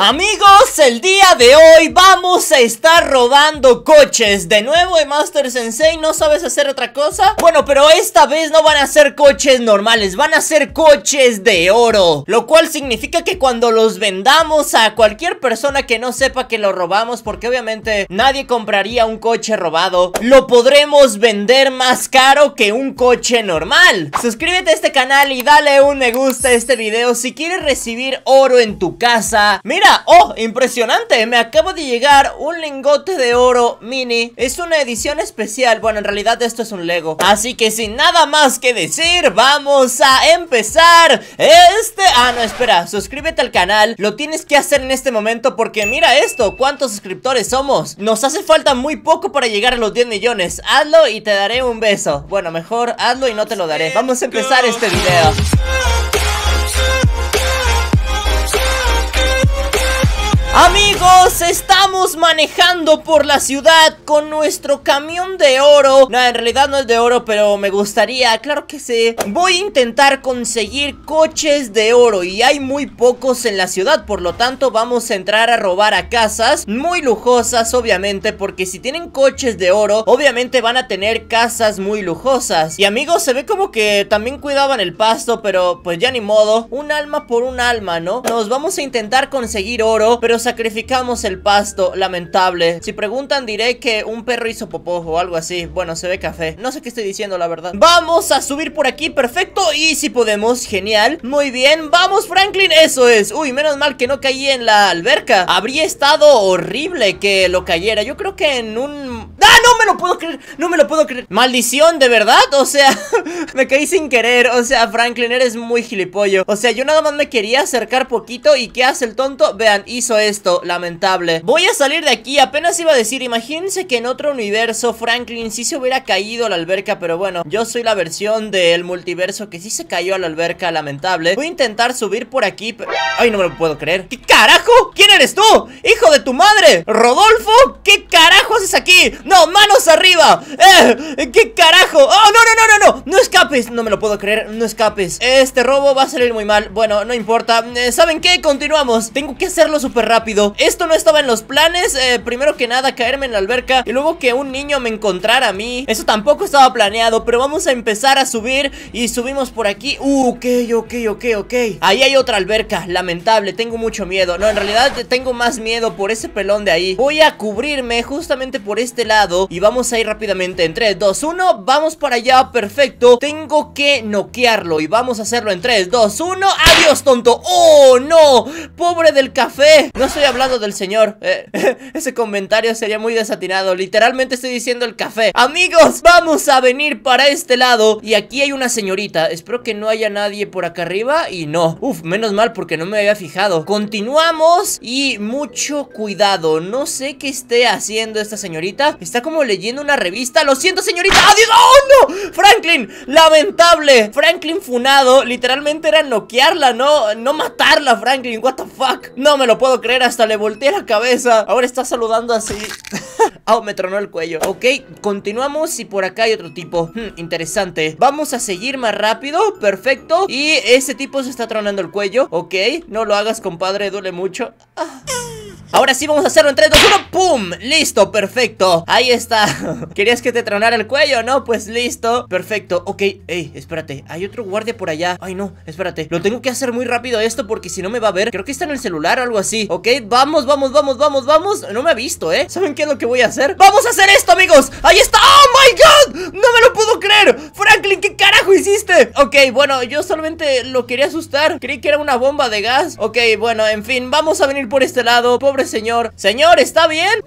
Amigos, el día de hoy vamos a estar robando coches. De nuevo en Master Sensei, ¿no sabes hacer otra cosa? Bueno, pero esta vez no van a ser coches normales Van a ser coches de oro. Lo cual significa que cuando los vendamos a cualquier persona que no sepa que lo robamos Porque obviamente nadie compraría un coche robado Lo podremos vender más caro que un coche normal. Suscríbete a este canal y dale un me gusta a este video Si quieres recibir oro en tu casa. Mira ¡oh! Impresionante, me acaba de llegar un lingote de oro mini. Es una edición especial, bueno, en realidad esto es un Lego. Así que sin nada más que decir, vamos a empezar este... Ah, no, espera, suscríbete al canal. Lo tienes que hacer en este momento porque mira esto. ¿Cuántos suscriptores somos? Nos hace falta muy poco para llegar a los 10 millones. Hazlo y te daré un beso. Bueno, mejor hazlo y no te lo daré. Vamos a empezar este video Amigos, estamos manejando por la ciudad con nuestro camión de oro. No, en realidad no es de oro, pero me gustaría, claro que sí. Voy a intentar conseguir coches de oro y hay muy pocos en la ciudad Por lo tanto vamos a entrar a robar a casas muy lujosas, obviamente Porque si tienen coches de oro, obviamente van a tener casas muy lujosas. Y amigos, se ve como que también cuidaban el pasto, pero pues ya ni modo. Un alma por un alma, ¿no? Nos vamos a intentar conseguir oro, pero sacrificamos el pasto, lamentable. Si preguntan diré que un perro hizo popó o algo así. Bueno, se ve café, no sé qué estoy diciendo la verdad. Vamos a subir por aquí, perfecto. Y si podemos, genial, muy bien Vamos Franklin, eso es. Uy, menos mal que no caí en la alberca. Habría estado horrible que lo cayera. Yo creo que en un... ¡Ah, no me lo puedo creer! No me lo puedo creer. Maldición, ¿de verdad? O sea, me caí sin querer. O sea, Franklin, eres muy gilipollo O sea, yo nada más me quería acercar poquito ¿Y qué hace el tonto? Vean, hizo esto lamentable Voy a salir de aquí, apenas iba a decir Imagínense que en otro universo Franklin sí se hubiera caído a la alberca Pero bueno, yo soy la versión del multiverso que sí se cayó a la alberca, lamentable Voy a intentar subir por aquí pero... Ay, no me lo puedo creer ¿Qué carajo? ¿Quién eres tú? ¡Hijo de tu madre! ¿Rodolfo? ¿Qué carajo haces aquí? ¡No, manos arriba! ¡Eh! ¿Qué carajo? ¡Oh, no, no, no, no, no! ¡No escapes! No me lo puedo creer, no escapes Este robo va a salir muy mal Bueno, no importa eh, ¿Saben qué? Continuamos Tengo que hacerlo súper rápido esto no estaba en los planes eh, Primero que nada caerme en la alberca Y luego que un niño me encontrara a mí. Eso tampoco estaba planeado Pero vamos a empezar a subir Y subimos por aquí. Uh, ok, ok, ok, ok. Ahí hay otra alberca, lamentable Tengo mucho miedo. No, en realidad tengo más miedo por ese pelón de ahí. Voy a cubrirme justamente por este lado Y vamos a ir rápidamente. En 3, 2, 1 Vamos para allá, perfecto. Tengo que noquearlo Y vamos a hacerlo en 3, 2, 1 ¡Adiós, tonto! ¡Oh, no! ¡Pobre del café! No estoy hablando del señor. Eh, Ese comentario sería muy desatinado. Literalmente estoy diciendo el café. Amigos, vamos a venir para este lado. Y aquí hay una señorita. Espero que no haya nadie por acá arriba. Y no, uf, menos mal porque no me había fijado. Continuamos y mucho cuidado. No sé qué esté haciendo esta señorita. Está como leyendo una revista. Lo siento señorita, adiós, ¡oh no! Franklin, lamentable. Franklin funado, literalmente era noquearla No, no matarla Franklin, what the fuck No me lo puedo creer hasta le volteé la cabeza. Ahora está saludando así. Oh, me tronó el cuello. Ok, continuamos y por acá hay otro tipo. Hmm, Interesante. Vamos a seguir más rápido, perfecto. Y ese tipo se está tronando el cuello. Ok, no lo hagas compadre, duele mucho. Ah. Ahora sí vamos a hacerlo en 3, 2, 1 ¡Pum! Listo, perfecto Ahí está ¿Querías que te tronara el cuello, no? Pues listo Perfecto, ok Ey, espérate Hay otro guardia por allá Ay, no, espérate Lo tengo que hacer muy rápido esto porque si no me va a ver Creo que está en el celular o algo así Ok, vamos, vamos, vamos, vamos, vamos No me ha visto, ¿eh? ¿Saben qué es lo que voy a hacer? ¡Vamos a hacer esto, amigos! ¡Ahí está! ¡Oh, my God! ¡No me lo puedo creer! Franklin, ¿qué carajo hiciste? Ok, bueno, yo solamente lo quería asustar Creí que era una bomba de gas Ok, bueno, en fin Vamos a venir por este lado Pobre señor. Señor, ¿está bien?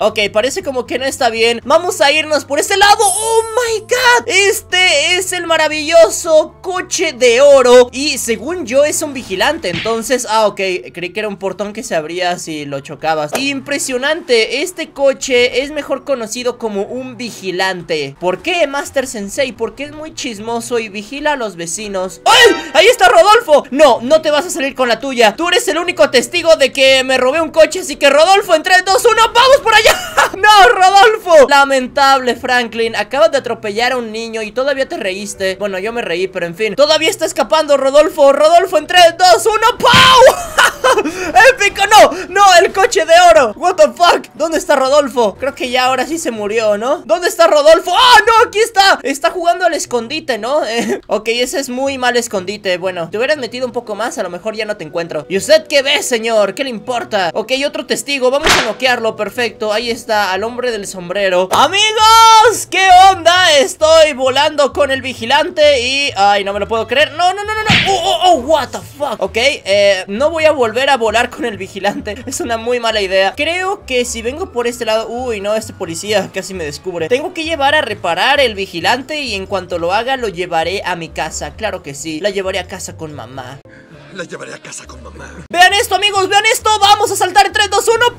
Ok, parece como que no está bien. Vamos a irnos por este lado. ¡Oh, my God! Este es el maravilloso coche de oro. Y según yo es un vigilante. Entonces, ah, ok. Creí que era un portón que se abría si lo chocabas. Impresionante. Este coche es mejor conocido como un vigilante. ¿Por qué, Master Sensei? Porque es muy chismoso y vigila a los vecinos ¡Ay! ¡Ahí está Rodolfo! No, no te vas a salir con la tuya. Tú eres el único testigo de que me robé un coche, así que Rodolfo, en 3, 2, 1, ¡vamos por allá! ¡No, Rodolfo! Lamentable, Franklin, acabas de atropellar a un niño y todavía te reíste Bueno, yo me reí, pero en fin Todavía está escapando Rodolfo, Rodolfo, en 3, 2, 1, ¡Pau! ¡Épico! ¡No! ¡No! ¡El coche de oro! ¿What the fuck? ¿Dónde está Rodolfo? Creo que ya ahora sí se murió, ¿no? ¿Dónde está Rodolfo? ¡Ah, no! ¡Aquí está! Está jugando al escondite, ¿no? ok, ese es muy mal escondite Bueno, te hubieras metido un poco más, a lo mejor ya no te encuentro ¿Y usted qué ve, señor? ¿Qué le importa? Ok, otro testigo, vamos a noquearlo, perfecto Ahí está, al hombre del sombrero ¡Amigos! ¿Qué onda? Estoy volando con el vigilante y... Ay, no me lo puedo creer No, no, no, no, no Oh, oh, oh, what the fuck Ok, eh, no voy a volver a volar con el vigilante Es una muy mala idea Creo que si vengo por este lado Uy, no, este policía casi me descubre Tengo que llevar a reparar el vigilante Y en cuanto lo haga, lo llevaré a mi casa Claro que sí, la llevaré a casa con mamá la llevaré a casa con mamá. Vean esto, amigos, vean esto. Vamos a saltar en 3, 2, 1.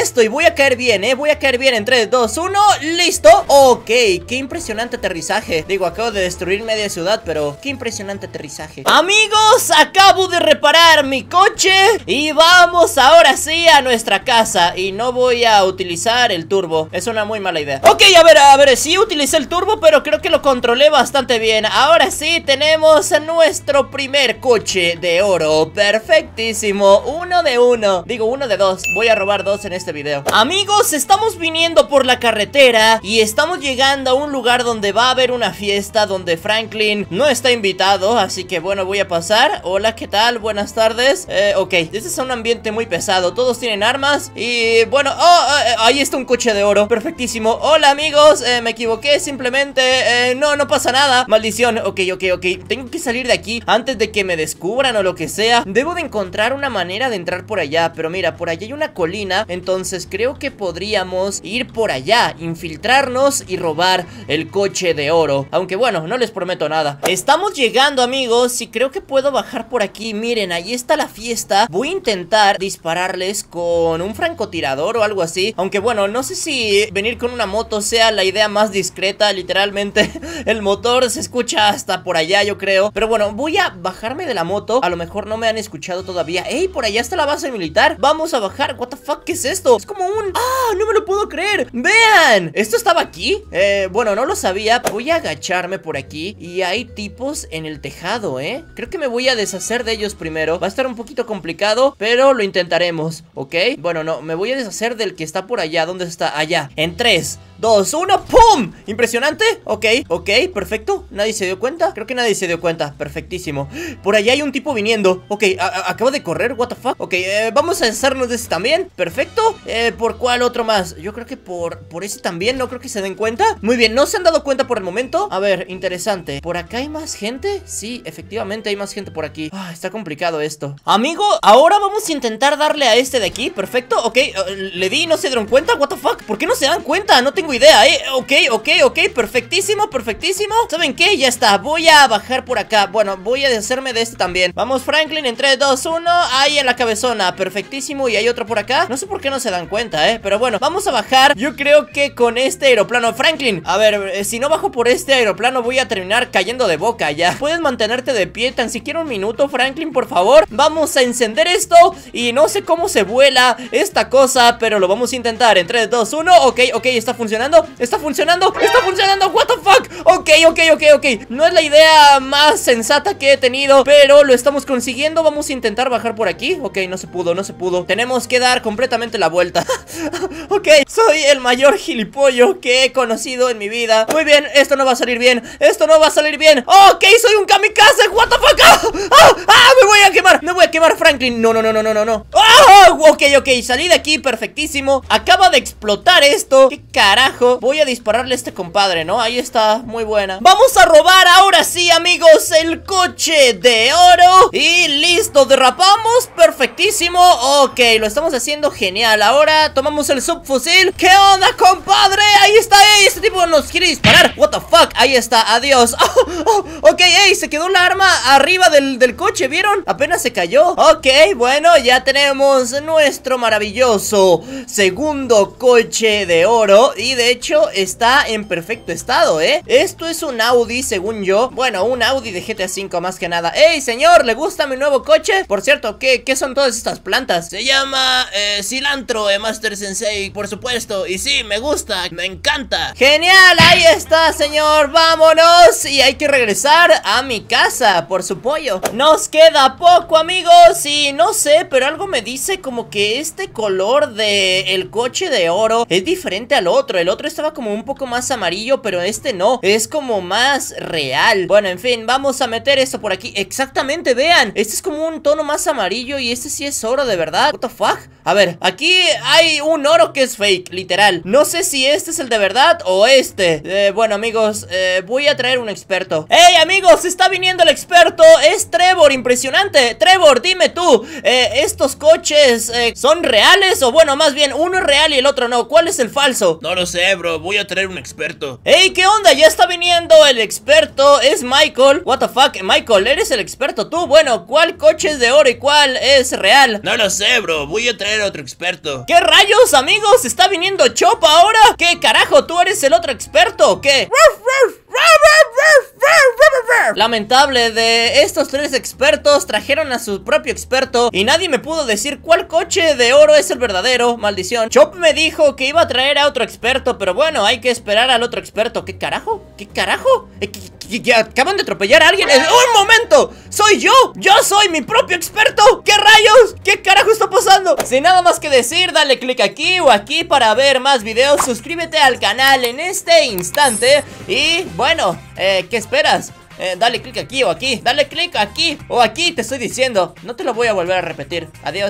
Esto y voy a caer bien, eh Voy a caer bien en 3, 2, 1 Listo. Ok, qué impresionante aterrizaje. Digo, acabo de destruir media ciudad Pero qué impresionante aterrizaje. Amigos, acabo de reparar mi coche Y vamos ahora sí a nuestra casa. Y no voy a utilizar el turbo. Es una muy mala idea. Ok, a ver, a ver, sí utilicé el turbo Pero creo que lo controlé bastante bien. Ahora sí tenemos nuestro primer coche de oro. Perfectísimo. Uno de uno. Digo, uno de dos. Voy a robar dos en este video. Amigos, estamos viniendo por la carretera Y estamos llegando a un lugar donde va a haber una fiesta Donde Franklin no está invitado Así que bueno, voy a pasar. Hola, ¿qué tal? Buenas tardes. Eh, Ok, este es un ambiente muy pesado. Todos tienen armas Y bueno, oh, eh, ahí está un coche de oro. Perfectísimo. Hola amigos, eh, me equivoqué simplemente eh, No, no pasa nada. Maldición, ok, ok, ok. Tengo que salir de aquí antes de que me descubran o lo que sea. Debo de encontrar una manera de entrar por allá Pero mira, por allá hay una colina Entonces creo que podríamos ir por allá Infiltrarnos y robar el coche de oro. Aunque bueno, no les prometo nada. Estamos llegando amigos Y creo que puedo bajar por aquí. Miren, ahí está la fiesta. Voy a intentar dispararles con un francotirador o algo así. Aunque bueno, no sé si venir con una moto sea la idea más discreta. Literalmente el motor se escucha hasta por allá yo creo. Pero bueno, voy a bajarme de la moto. A lo mejor no me han escuchado todavía. ¡Ey! Por allá está la base militar. Vamos a bajar. What the fuck, ¿qué es esto? Es como un... ¡Ah! No me lo puedo creer ¡Vean! ¿Esto estaba aquí? Eh, bueno, no lo sabía Voy a agacharme por aquí Y hay tipos en el tejado, ¿eh? Creo que me voy a deshacer de ellos primero Va a estar un poquito complicado Pero lo intentaremos, ¿ok? Bueno, no, me voy a deshacer del que está por allá ¿Dónde está? Allá En 3, 2, 1, ¡pum! ¿Impresionante? Ok, ok, perfecto. ¿Nadie se dio cuenta? Creo que nadie se dio cuenta. Perfectísimo. Por allá hay un tipo viniendo. Ok, acaba de correr, what the fuck. Ok, eh, vamos a deshacernos de este también. Perfecto. Eh, ¿Por cuál otro más? Yo creo que por, por ese también No creo que se den cuenta. Muy bien, no se han dado cuenta por el momento. A ver, interesante. ¿Por acá hay más gente? Sí, efectivamente hay más gente por aquí. Ah, Está complicado esto. Amigo, ahora vamos a intentar darle a este de aquí. Perfecto, ok uh, Le di y no se dieron cuenta, what the fuck ¿Por qué no se dan cuenta? No tengo idea, eh Ok, ok, ok, perfectísimo, perfectísimo. ¿Saben qué? Ya está, voy a bajar por acá. Bueno, voy a deshacerme de este también. Vamos Franklin, en 3, 2, 1 Ahí en la cabezona, perfectísimo. Y hay otro por acá. No sé por qué no se dan cuenta, eh Pero bueno, vamos a bajar. Yo creo que con este aeroplano. Franklin, a ver, eh, si no bajo por este aeroplano Voy a terminar cayendo de boca ya. ¿Puedes mantenerte de pie tan siquiera un minuto, Franklin, por favor? Vamos a encender esto Y no sé cómo se vuela esta cosa Pero lo vamos a intentar. En 3, 2, 1 Ok, ok, está funcionando Está funcionando, está funcionando Ok, ok, ok, ok. No es la idea más sensata que he tenido Pero lo estamos consiguiendo. Vamos a intentar bajar por aquí. Ok, no se pudo, no se pudo. Tenemos que dar completamente la vuelta. Ok, soy el mayor gilipollo que he conocido en mi vida. Muy bien, esto no va a salir bien. Esto no va a salir bien. Ok, soy un kamikaze. What the fuck ah, ah, ah, me voy a quemar. Me voy a quemar Franklin. No, no, no, no, no, no ah, Ok, ok, salí de aquí perfectísimo. Acaba de explotar esto. ¿Qué carajo? Voy a dispararle a este compadre, ¿no? Ahí está, muy Vamos a robar ahora sí, amigos El coche de oro. Y listo, derrapamos. Perfectísimo. Ok, lo estamos haciendo genial. Ahora tomamos el subfusil. ¿Qué onda, compadre? Ahí está, ey, este tipo nos quiere disparar. What the fuck, ahí está, adiós oh, oh, Ok, ey, se quedó la arma arriba del, del coche, ¿vieron? Apenas se cayó Ok, bueno, ya tenemos nuestro maravilloso segundo coche de oro Y de hecho está en perfecto estado, ¿eh? Esto es un Audi, según yo Bueno, un Audi de GTA V más que nada ¡Ey, señor! ¿Le gusta mi nuevo coche? Por cierto, ¿qué, qué son todas estas plantas? Se llama eh, cilantro, eh, Master Sensei, por supuesto Y sí, me gusta, me encanta ¡Genial! Ahí está, señor ¡Vámonos! Y hay que regresar a mi casa por su pollo. Nos queda poco, amigos Y no sé, pero algo me dice como que este color de el coche de oro es diferente al otro. El otro estaba como un poco más amarillo, pero este no. Es como más real. Bueno, en fin, vamos a meter esto por aquí. Exactamente, vean. Este es como un tono más amarillo y este sí es oro de verdad. What the fuck? A ver, aquí hay un oro que es fake, literal. No sé si este es el de verdad o este. Eh, Bueno, amigos, eh, voy a traer un experto ¡Ey, amigos! Está viniendo el experto Es Trevor, impresionante Trevor, dime tú eh, ¿Estos coches eh, son reales? O bueno, más bien, uno es real y el otro no ¿Cuál es el falso? No lo sé, bro, voy a traer un experto ¡Ey, qué onda! Ya está viniendo el experto Es Michael What the fuck, Michael, eres el experto tú Bueno, ¿cuál coche es de oro y cuál es real? No lo sé, bro, voy a traer a otro experto ¿Qué rayos, amigos? ¿Está viniendo Chop ahora? ¿Qué carajo? ¿Tú eres el otro experto o qué? Lamentable, de estos tres expertos trajeron a su propio experto y nadie me pudo decir cuál coche de oro es el verdadero, maldición. Chop me dijo que iba a traer a otro experto, pero bueno, hay que esperar al otro experto. ¿Qué carajo? ¿Qué carajo? Eh, ¿qué- acaban de atropellar a alguien. Eh, ¡Un momento! ¡Soy yo! ¡Yo soy mi propio experto! ¿Qué rayos? ¿Qué carajo está pasando? Sin nada más que decir, dale click aquí o aquí para ver más videos. Suscríbete al canal en este instante. Y bueno, eh, ¿qué esperas? Eh, dale click aquí o aquí, dale click aquí o aquí, te estoy diciendo. No te lo voy a volver a repetir. Adiós.